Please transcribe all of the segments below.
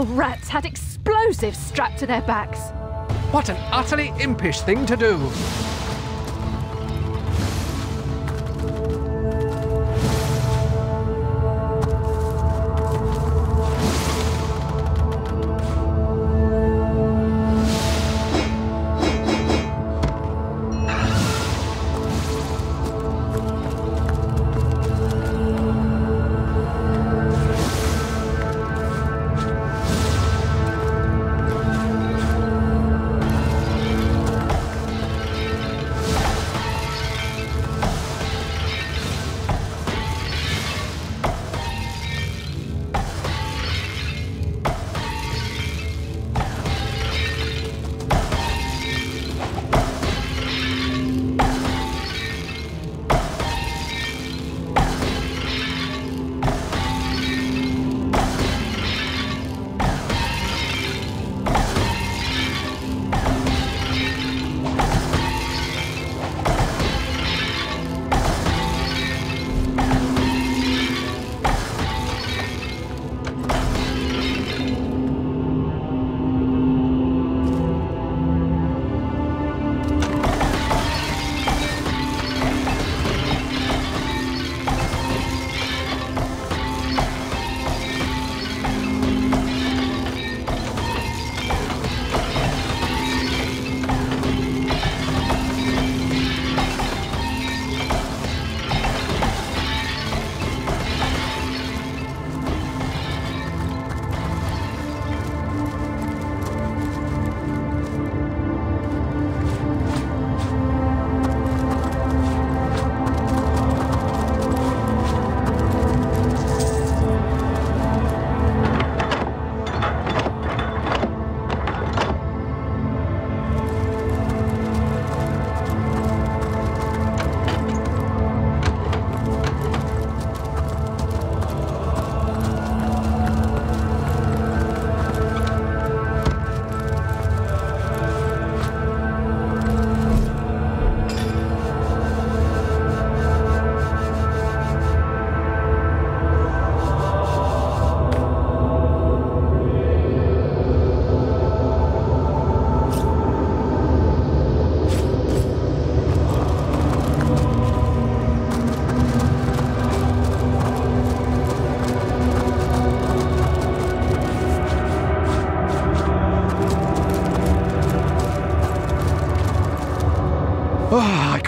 mechanical rats had explosives strapped to their backs. What an utterly impish thing to do!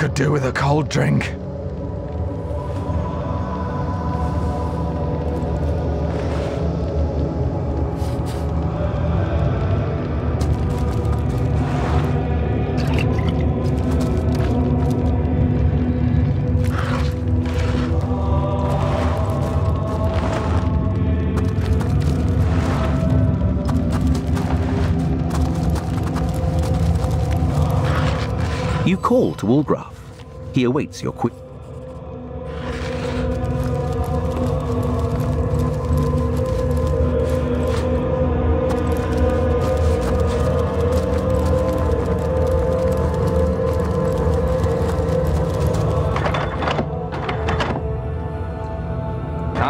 Could do with a cold drink. You call to Ulgraf. He awaits your quick.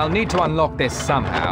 I'll need to unlock this somehow.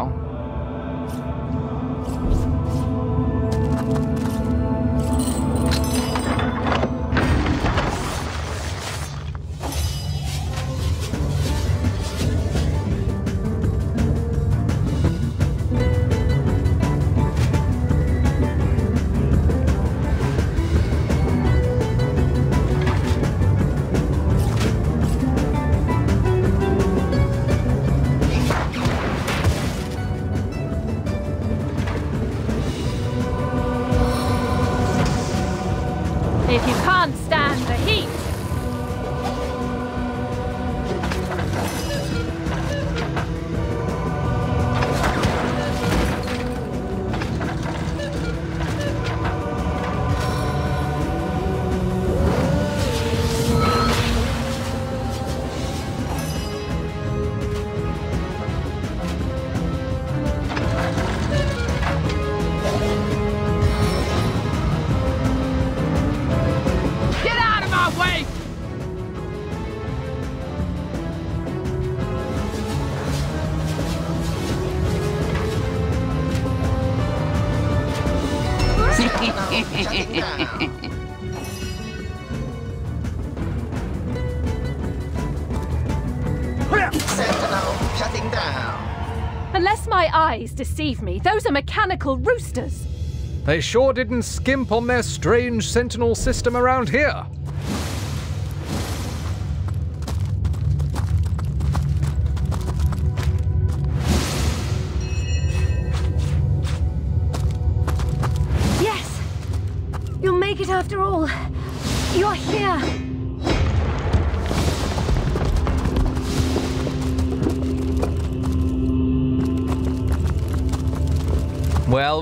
Eyes deceive me, those are mechanical roosters. They sure didn't skimp on their strange sentinel system around here.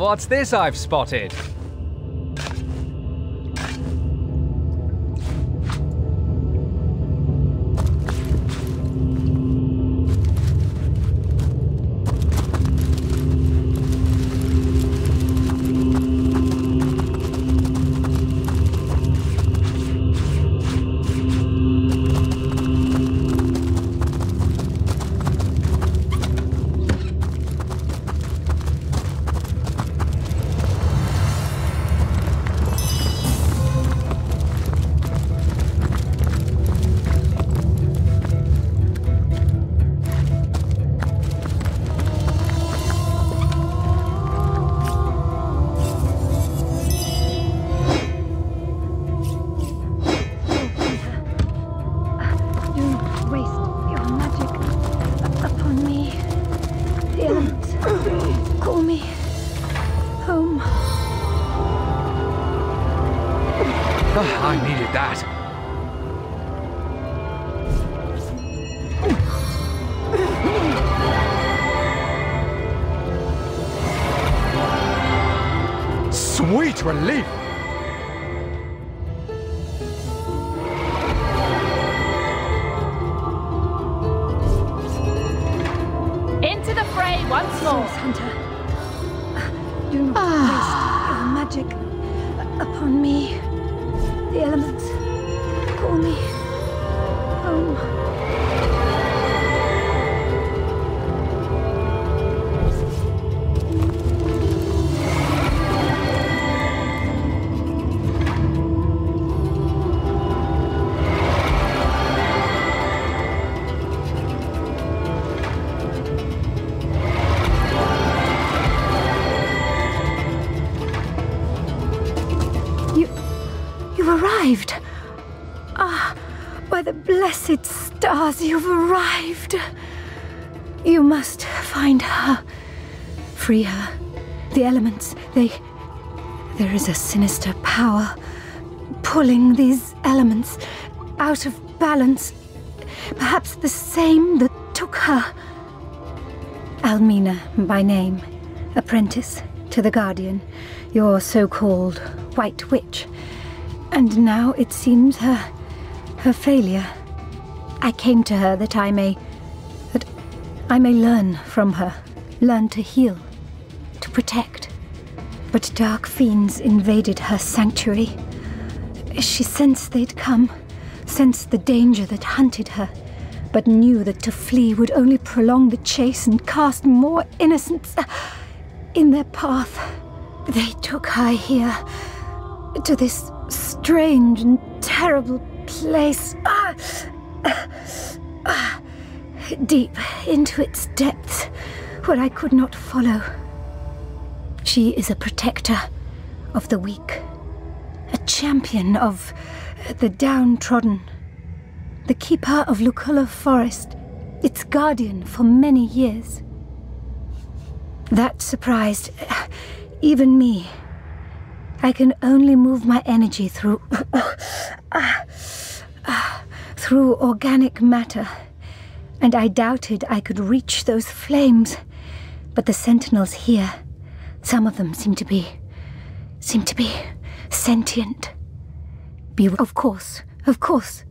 What's this I've spotted? You've arrived. You must find her. Free her. The elements, they. There is a sinister power pulling these elements out of balance. Perhaps the same that took her. Almina, by name, apprentice to the Guardian, your so called White Witch. And now it seems her. her failure. I came to her that I may. that I may learn from her, learn to heal, to protect. But dark fiends invaded her sanctuary. She sensed they'd come, sensed the danger that hunted her, but knew that to flee would only prolong the chase and cast more innocents in their path. They took her here, to this strange and terrible place. Ah, deep into its depths, where I could not follow. She is a protector of the weak, a champion of the downtrodden, the keeper of Luculla Forest, its guardian for many years. That surprised uh, even me. I can only move my energy through. Uh, uh, through organic matter. And I doubted I could reach those flames. But the sentinels here, some of them seem to be. seem to be sentient. Be. Of course, of course.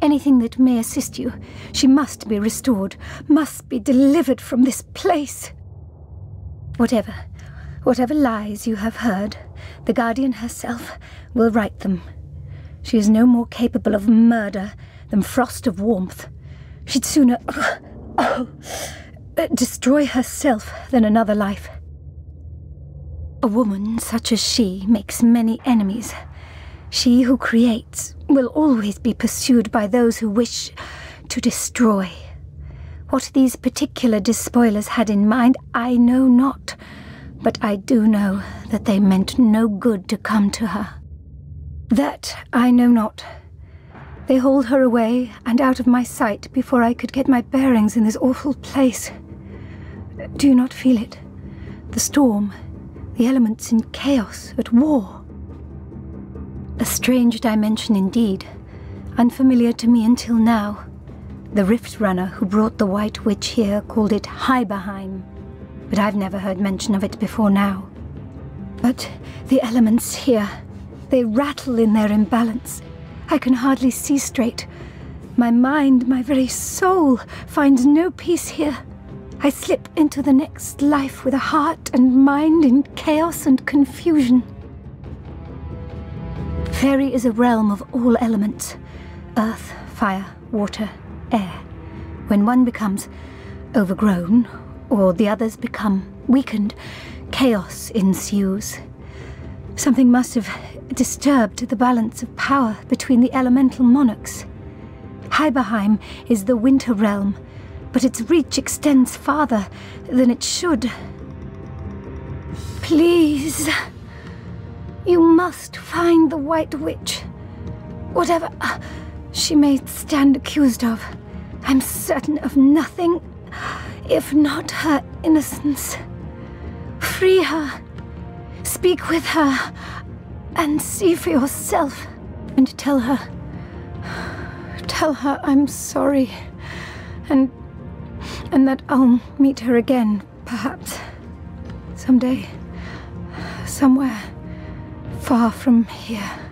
Anything that may assist you, she must be restored, must be delivered from this place. Whatever, whatever lies you have heard, the Guardian herself will write them. She is no more capable of murder than frost of warmth. She'd sooner uh, oh, uh, destroy herself than another life. A woman such as she makes many enemies. She who creates will always be pursued by those who wish to destroy. What these particular despoilers had in mind, I know not, but I do know that they meant no good to come to her. That I know not. They hauled her away and out of my sight before I could get my bearings in this awful place. Do you not feel it? The storm, the elements in chaos, at war. A strange dimension indeed, unfamiliar to me until now. The Rift Runner who brought the White Witch here called it Hiberheim, but I've never heard mention of it before now. But the elements here, they rattle in their imbalance. I can hardly see straight. My mind, my very soul, finds no peace here. I slip into the next life with a heart and mind in chaos and confusion. Fairy is a realm of all elements earth, fire, water, air. When one becomes overgrown, or the others become weakened, chaos ensues. Something must have disturbed the balance of power between the elemental monarchs. Hiberheim is the winter realm, but its reach extends farther than it should. Please. You must find the White Witch. Whatever uh, she may stand accused of. I'm certain of nothing if not her innocence. Free her. Speak with her. And see for yourself. And tell her. Tell her I'm sorry. And. and that I'll meet her again, perhaps. Someday. Somewhere. Far from here.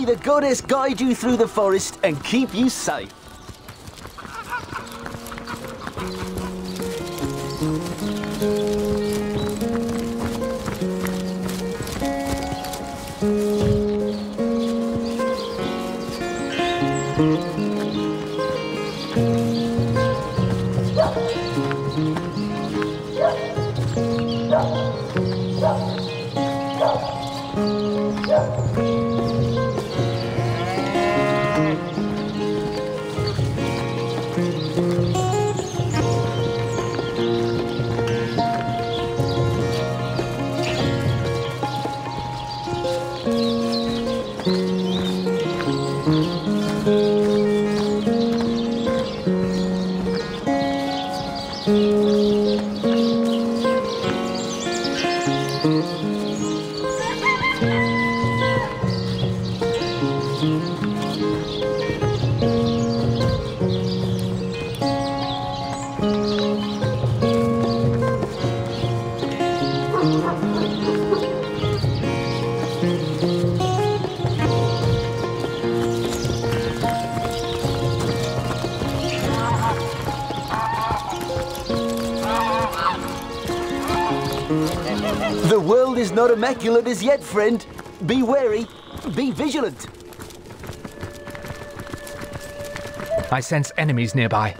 May the goddess guide you through the forest and keep you safe. Immaculate as yet, friend. Be wary, be vigilant. I sense enemies nearby.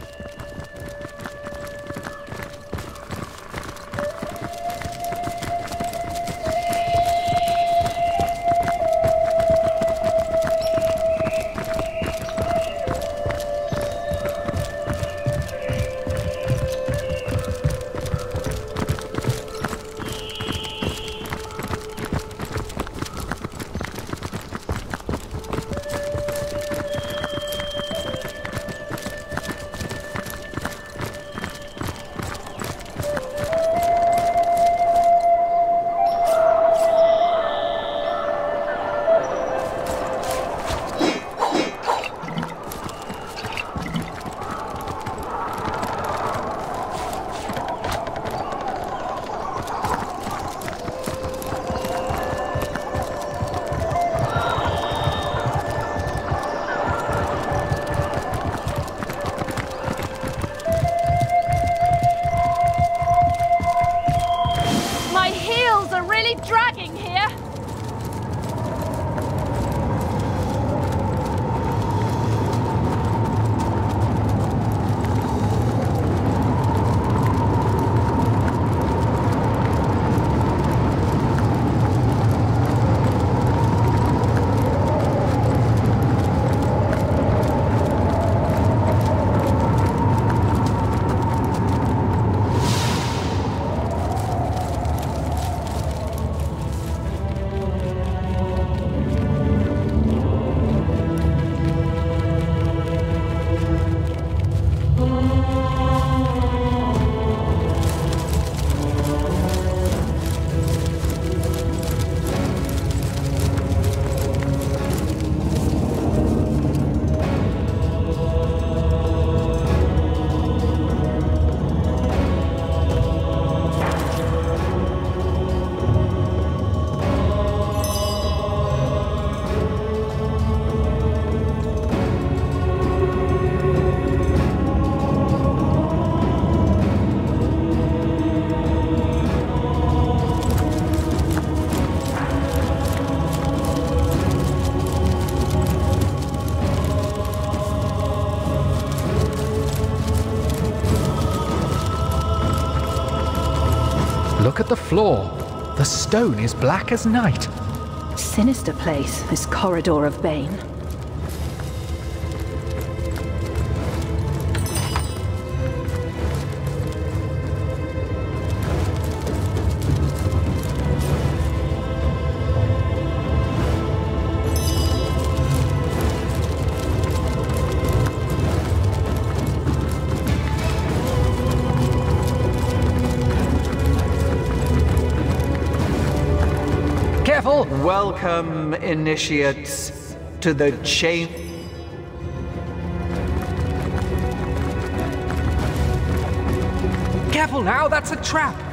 Floor. The stone is black as night. Sinister place, this corridor of Bane. Welcome, initiates, to the chain. Careful now, that's a trap!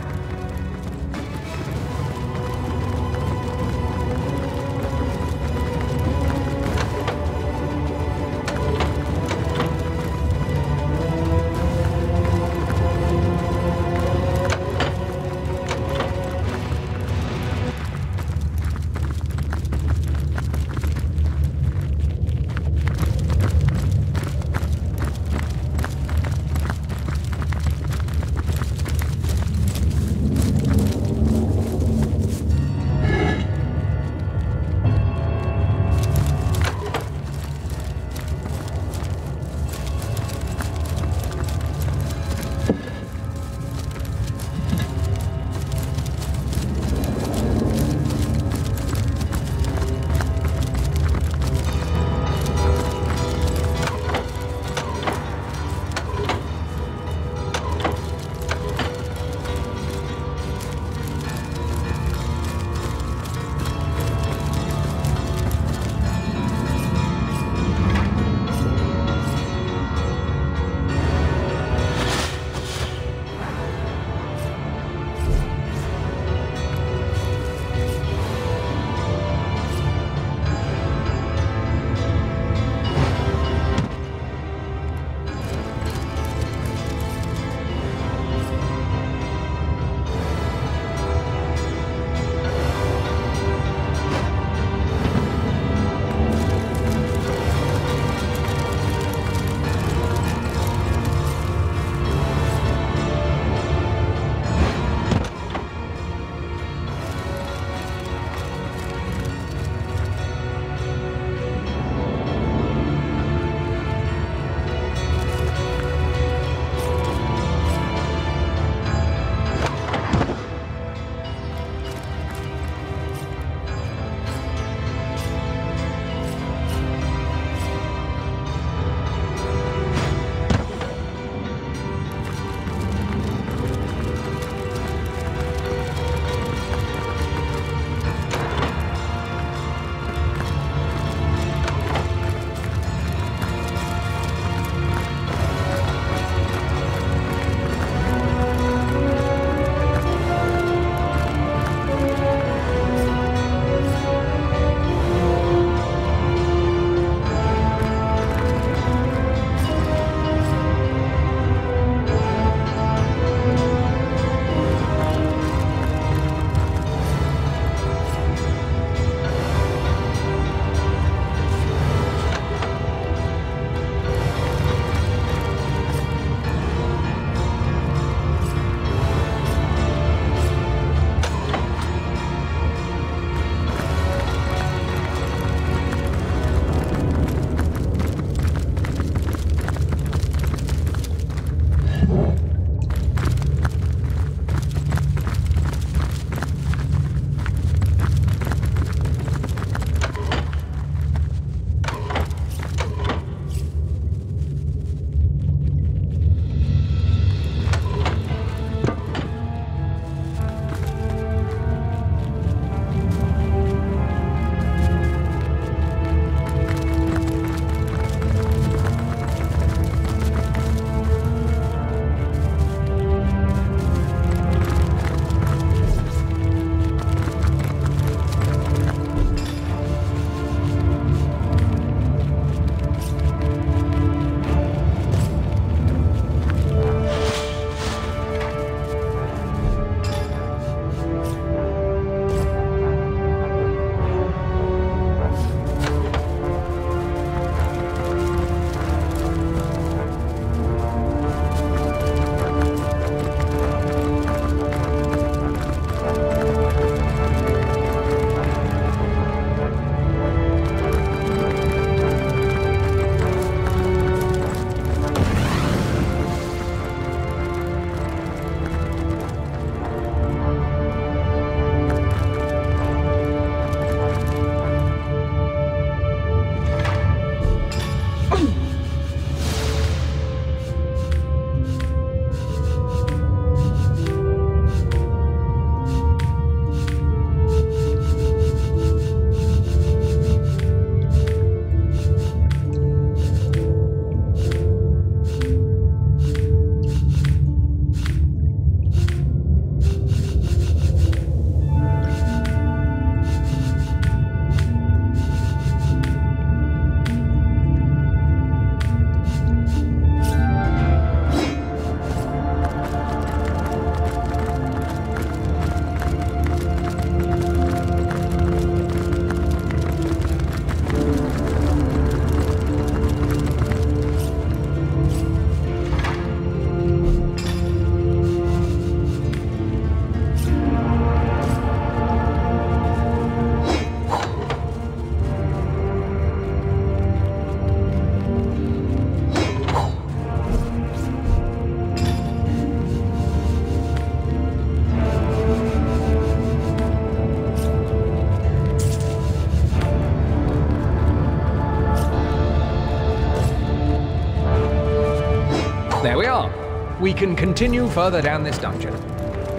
We can continue further down this dungeon.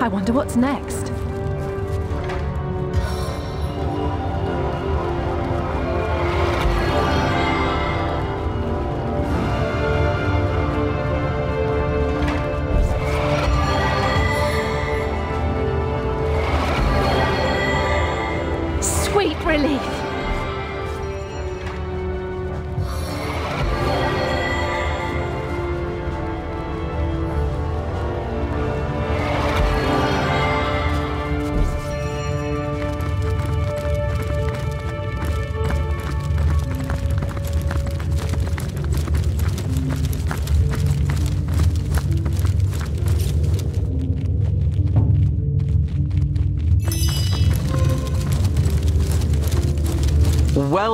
I wonder what's next.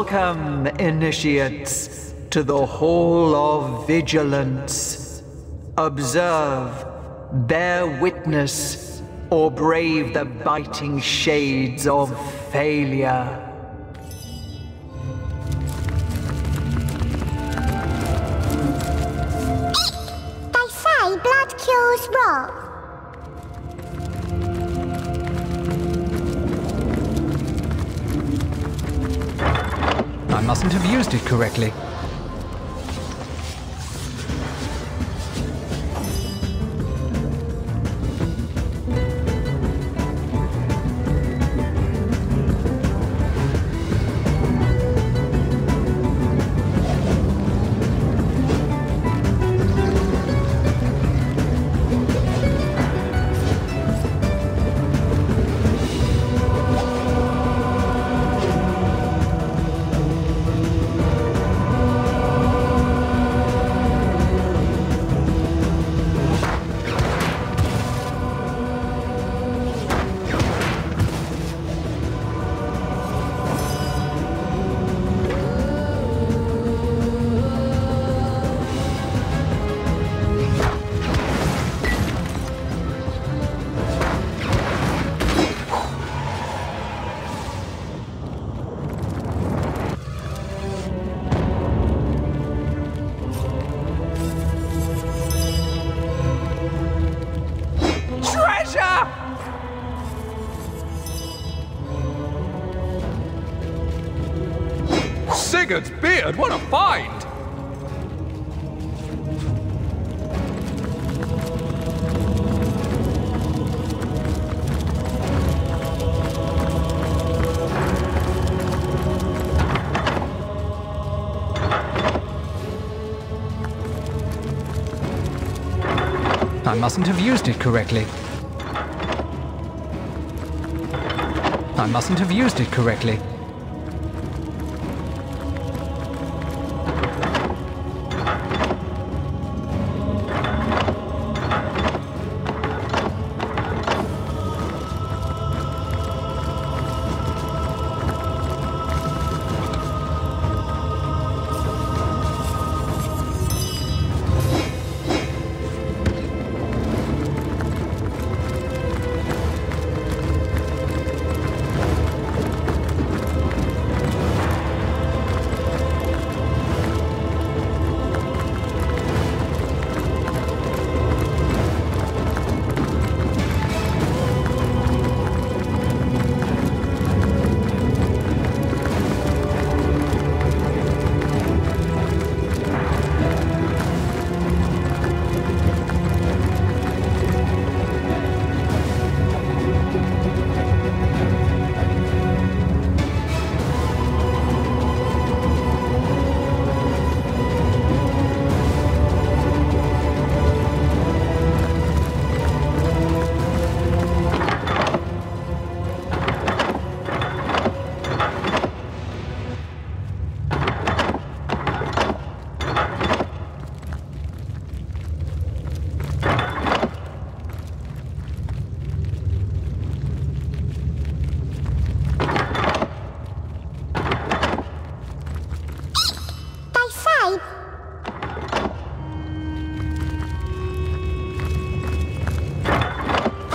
Welcome, initiates, to the Hall of Vigilance. Observe, bear witness, or brave the biting shades of failure. Beard, what a find! I mustn't have used it correctly. I mustn't have used it correctly.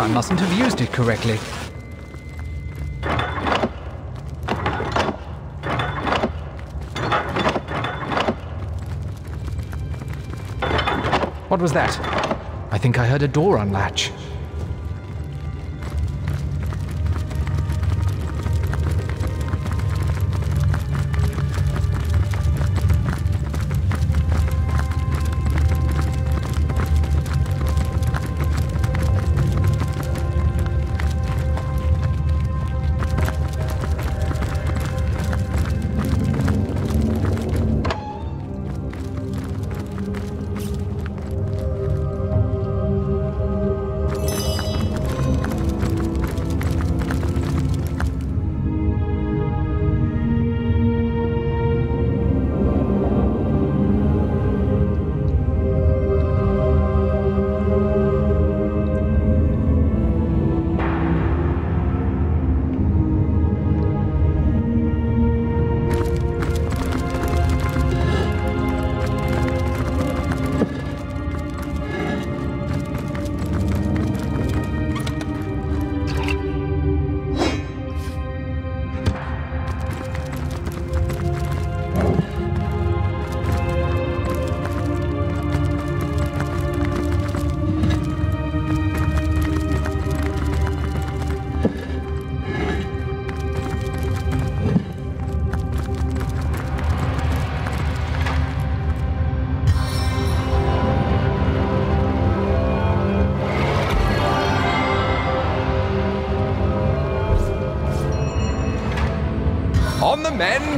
Mustn't have used it correctly. What was that? I think I heard a door unlatch. The mend!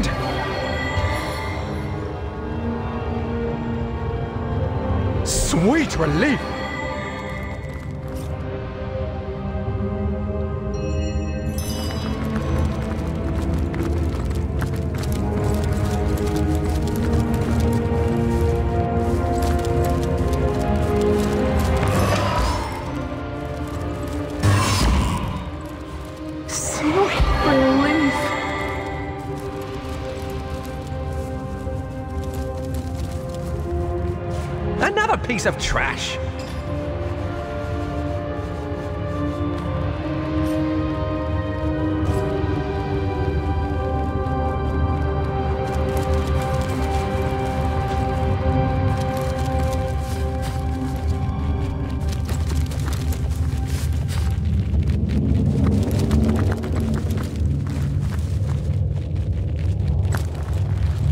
Piece of trash!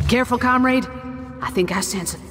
Careful, comrade. I think I sense it.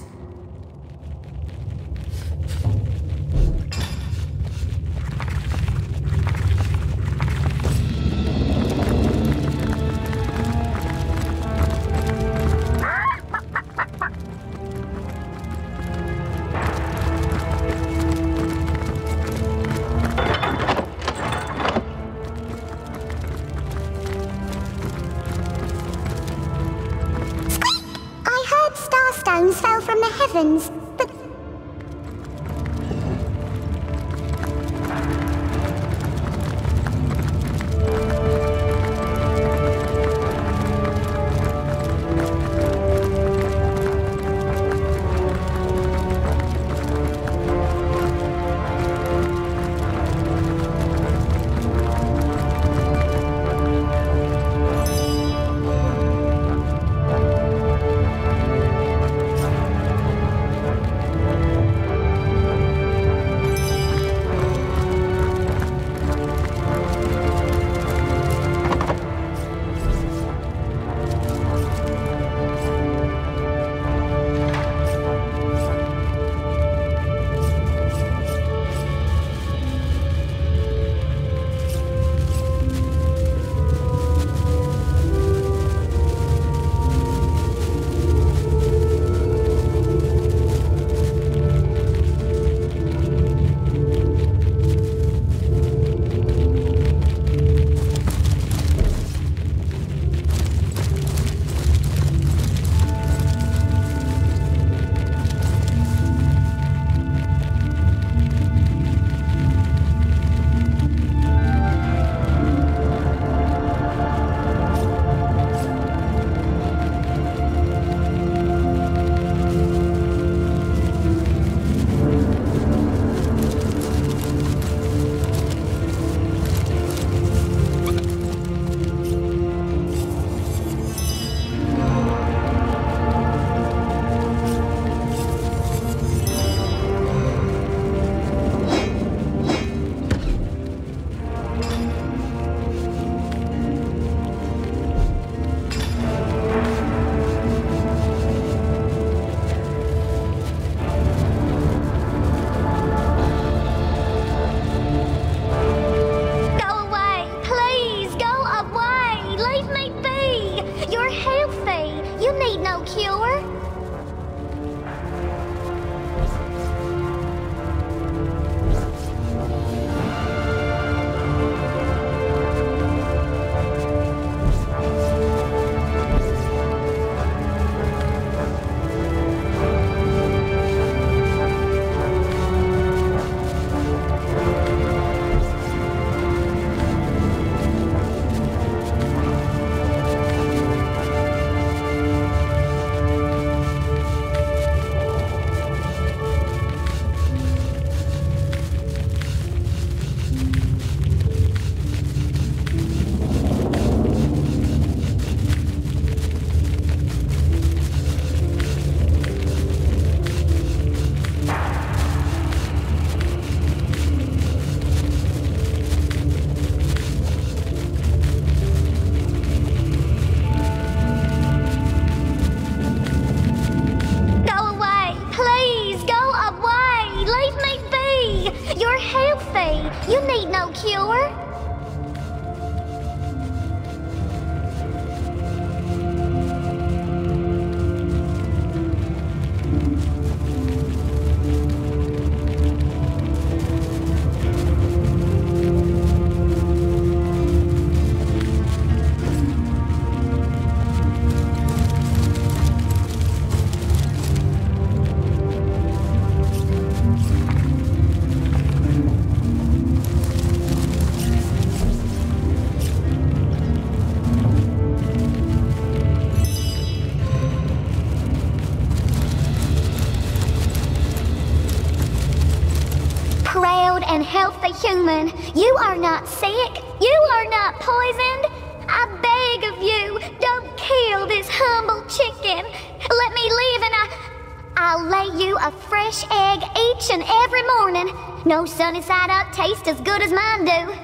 Sunny side up taste as good as mine do.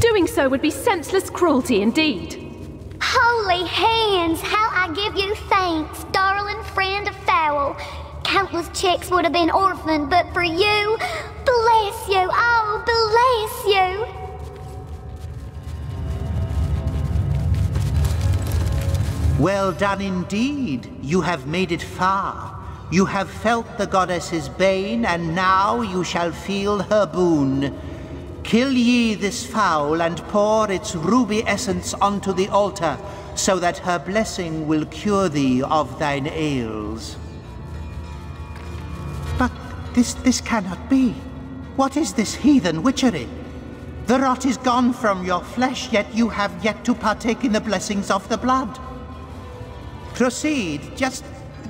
Doing so would be senseless cruelty indeed. Holy hands, how I give you thanks, darling friend of Fowl. Countless chicks would have been orphaned, but for you, Well done indeed. You have made it far. You have felt the goddess's bane, and now you shall feel her boon. Kill ye this fowl and pour its ruby essence onto the altar, so that her blessing will cure thee of thine ails. But this this cannot be. What is this heathen witchery? The rot is gone from your flesh, yet you have yet to partake in the blessings of the blood. Proceed, just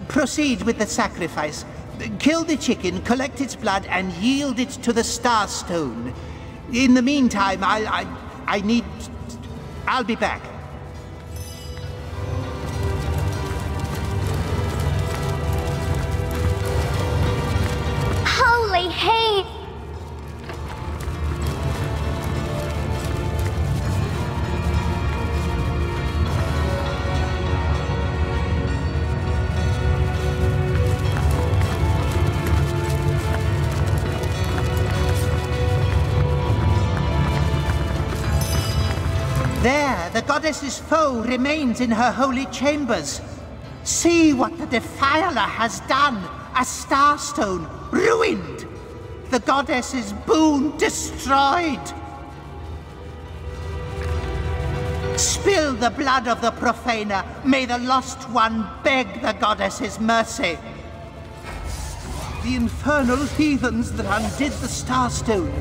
proceed with the sacrifice. Kill the chicken, collect its blood, and yield it to the Star Stone. In the meantime, I, I, I need. I'll be back. Holy hand. Goddess's foe remains in her holy chambers. See what the defiler has done! A starstone ruined! The goddess's boon destroyed! Spill the blood of the profaner. May the lost one beg the goddess's mercy. The infernal heathens that undid the starstone.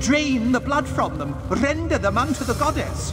Drain the blood from them. Render them unto the goddess.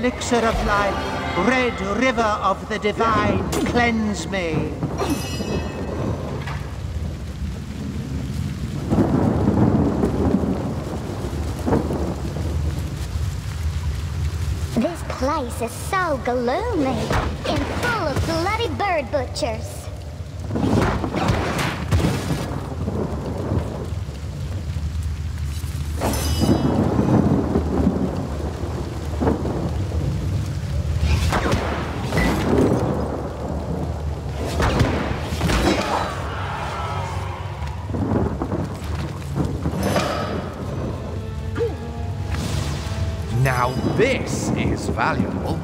Elixir of life, red river of the divine, cleanse me. This place is so gloomy and full of bloody bird butchers. Valuable.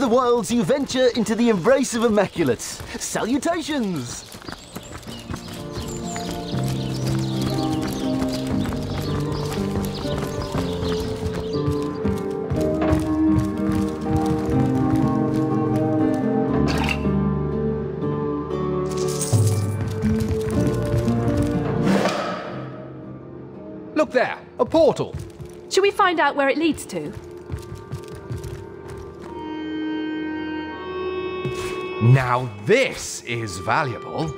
the wilds, you venture into the embrace of Immaculate. Salutations! Look there, a portal. Should we find out where it leads to? Now this is valuable.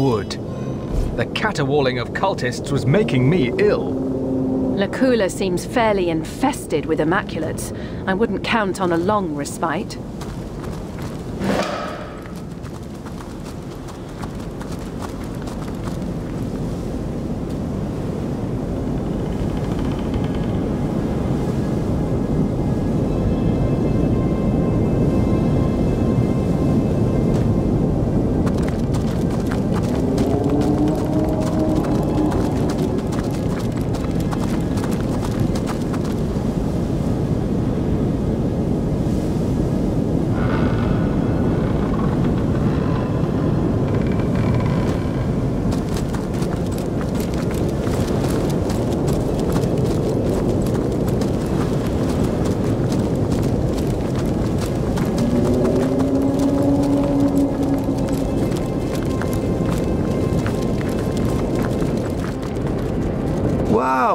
The caterwauling of cultists was making me ill. Luculla seems fairly infested with Immaculates. I wouldn't count on a long respite.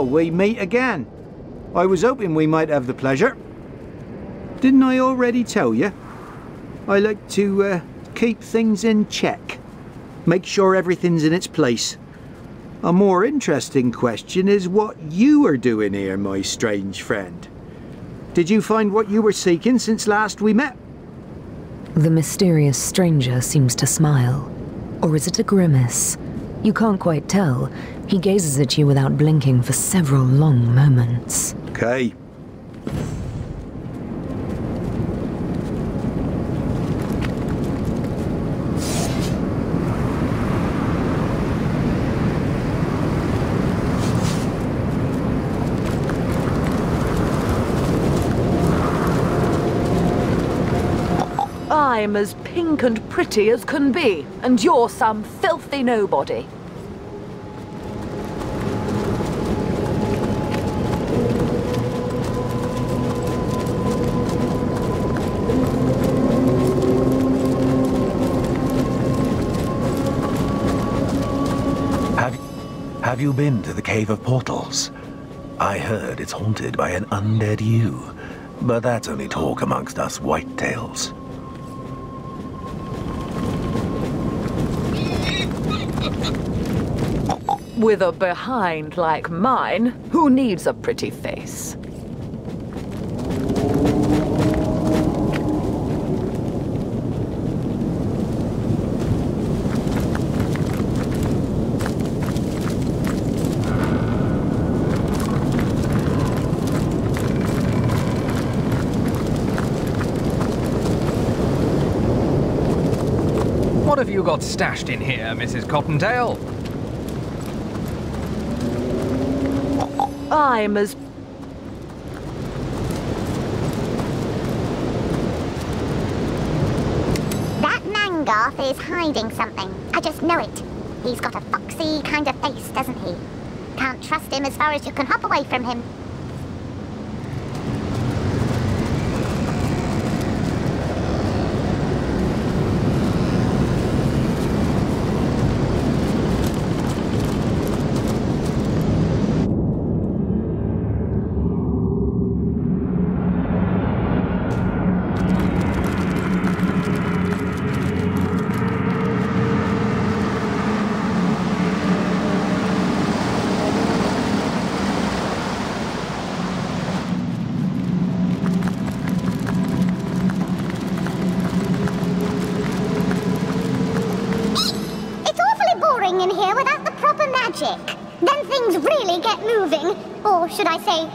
We meet again. I was hoping we might have the pleasure. Didn't I already tell you? I like to uh, keep things in check. Make sure everything's in its place. A more interesting question is what you are doing here, my strange friend. Did you find what you were seeking since last we met? The mysterious stranger seems to smile. Or is it a grimace? You can't quite tell. He gazes at you without blinking for several long moments. Okay. I'm as pink and pretty as can be, and you're some filthy nobody. Have you been to the Cave of Portals? I heard it's haunted by an undead you, but that's only talk amongst us whitetails. With a behind like mine, who needs a pretty face? You got stashed in here, Mrs. Cottontail? I'm as That Mangoth is hiding something. I just know it. He's got a foxy kind of face, doesn't he? Can't trust him as far as you can hop away from him. Say.